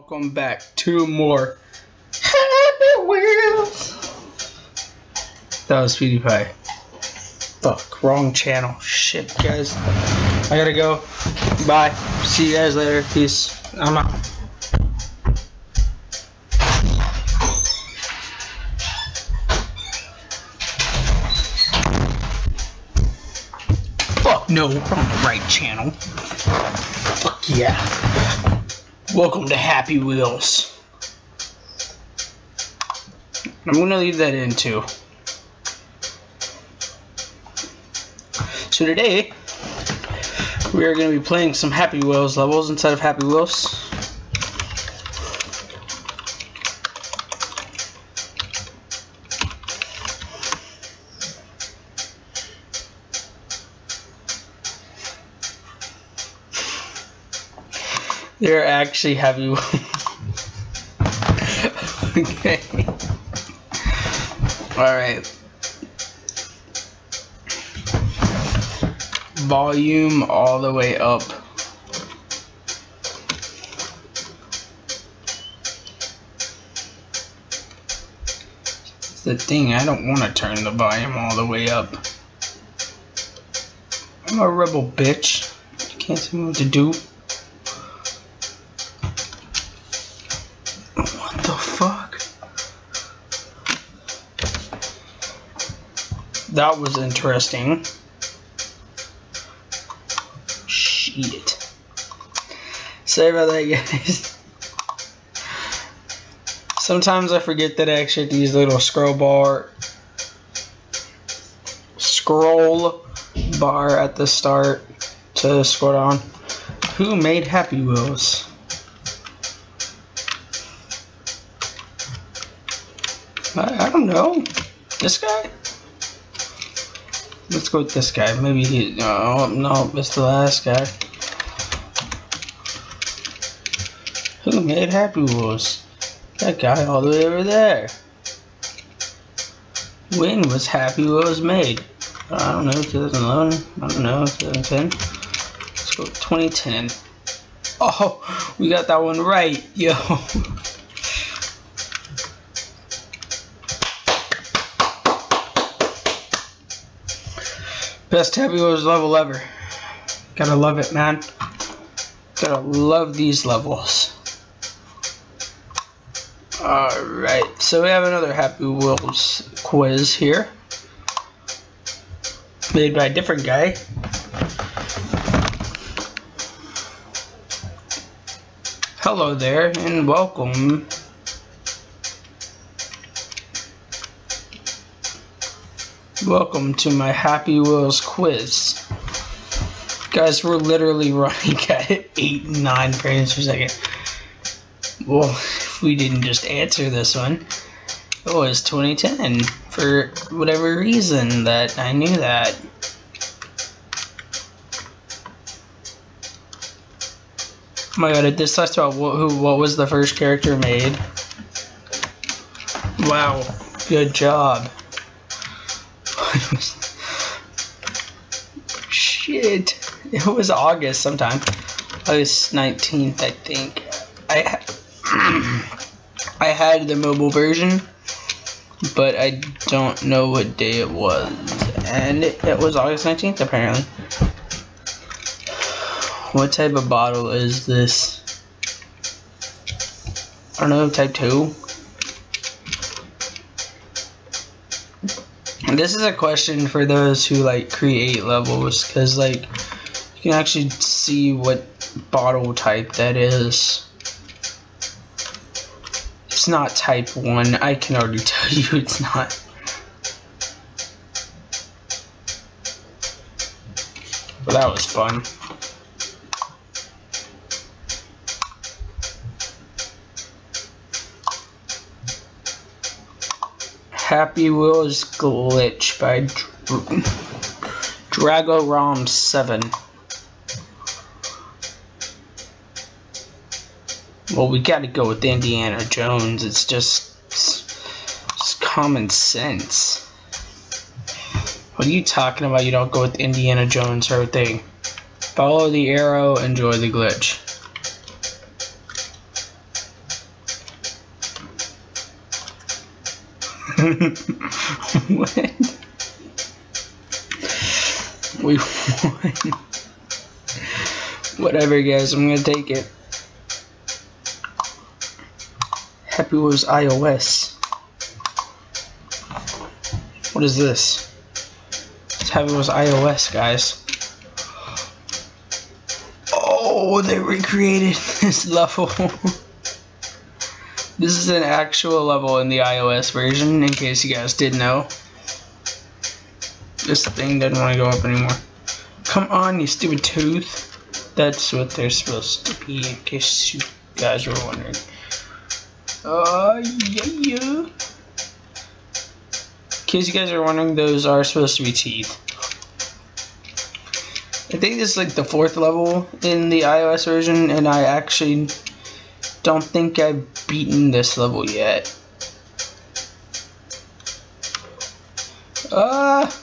welcome back Two more Happy Wheels. That was PewDiePie. Fuck, wrong channel. Shit, guys. I gotta go. Bye. See you guys later. Peace. I'm out. Fuck no, we're on the right channel. Fuck yeah. Welcome to Happy Wheels. I'm gonna leave that in too. So today, we are gonna be playing some Happy Wheels levels inside of Happy Wheels. They're actually Wheels. okay. Alright. Volume all the way up. It's the thing, I don't want to turn the volume all the way up. I'm a rebel bitch. Can't tell me what to do. That was interesting. Shit. Sorry about that, guys. Sometimes I forget that I actually have to use the little scroll bar, scroll bar at the start to scroll down. Who made Happy Wheels? I, I don't know. This guy? Let's go with this guy. Maybe he. No, no, it's the last guy. Who made Happy Wheels? That guy all the way over there. When was Happy Wheels made? I don't know, 2011? I don't know, 2010? Let's go 2010. Oh, we got that one right, yo. Best Happy Wheels level ever. Gotta love it, man. Gotta love these levels. Alright, so we have another Happy Wheels quiz here. Made by a different guy. Hello there, and welcome. Welcome to my Happy Wheels quiz. Guys, we're literally running at 8 9 frames per second. Well, if we didn't just answer this one, it was 2010 for whatever reason that I knew that. Oh my god, it just talk about what, who, what was the first character made? Wow, good job. Shit. It was August sometime. August 19th, I think. I I had the mobile version, but I don't know what day it was. And it, it was August 19th, apparently. What type of bottle is this? I don't know, type 2? This is a question for those who like create levels because like you can actually see what bottle type that is. It's not type 1. I can already tell you it's not. But that was fun. Happy Wheels Glitch by Dr Drago Rom 7. Well, we gotta go with Indiana Jones. It's just, it's just common sense. What are you talking about? You don't go with Indiana Jones or thing. Follow the arrow, enjoy the glitch. What? We won. Whatever, guys. I'm gonna take it. Happy was iOS. What is this? It's Happy was iOS, guys. Oh, they recreated this level. This is an actual level in the iOS version, in case you guys didn't know. This thing doesn't want to go up anymore. Come on, you stupid tooth. That's what they're supposed to be, in case you guys were wondering. Uh, yeah, yeah. In case you guys are wondering, those are supposed to be teeth. I think this is like the fourth level in the iOS version, and I actually don't think I've beaten this level yet. Uh,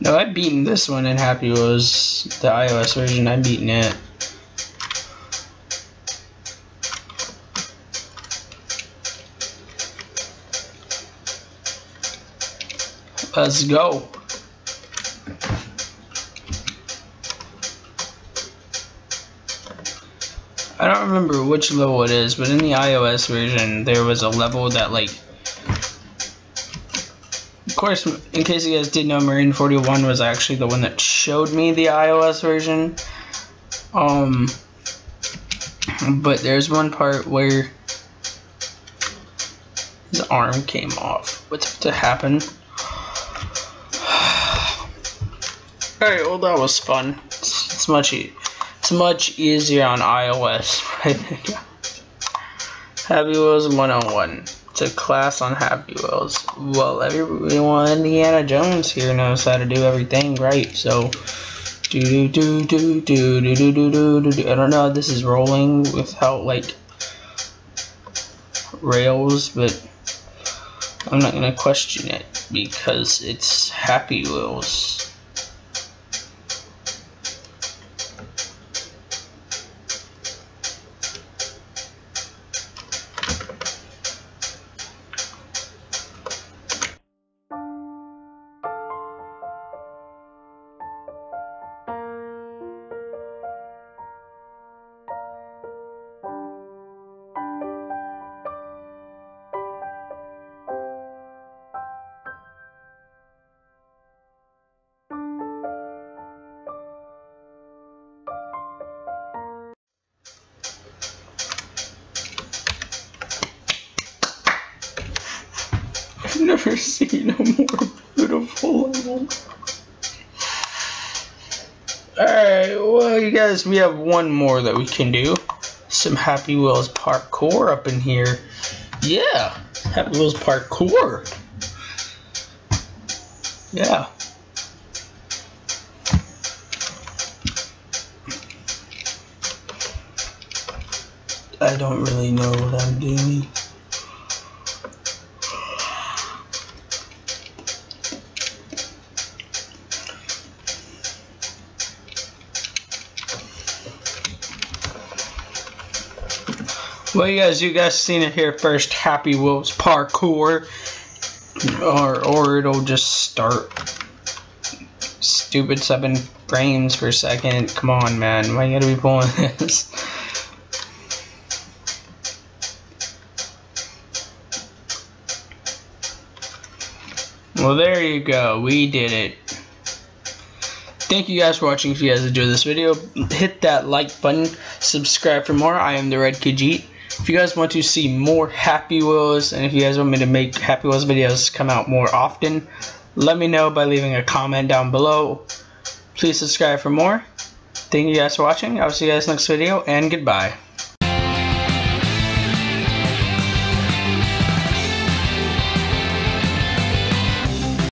No, I've beaten this one in Happy Wheels, the iOS version. I've beaten it. Let's go. I don't remember which level it is, but in the iOS version, there was a level that like of course, in case you guys didn't know, Marine 41 was actually the one that showed me the iOS version. Um, but there's one part where his arm came off. What's to happen? Alright, well that was fun. It's, it's much e it's much easier on iOS. Happy Wheels 101. It's a class on Happy Wheels. Well, everyone, Indiana Jones here knows how to do everything right, so do do do do do do do do do do. I don't know. This is rolling without like rails, but I'm not gonna question it because it's Happy Wheels. Never seen a more beautiful. Alright, well, you guys, we have one more that we can do. Some Happy Wheels parkour up in here. Yeah, Happy Wheels parkour. Yeah. I don't really know what I'm doing. Well, you guys, you guys seen it here first. Happy Wheels parkour, or or it'll just start. Stupid seven frames per second. Come on, man. Why you gotta be pulling this? Well, there you go. We did it. Thank you guys for watching. If you guys enjoyed this video, hit that like button. Subscribe for more. I am the Red Khajiit. If you guys want to see more Happy Wheels, and if you guys want me to make Happy Wheels videos come out more often, let me know by leaving a comment down below. Please subscribe for more. Thank you guys for watching. I'll see you guys next video, and goodbye.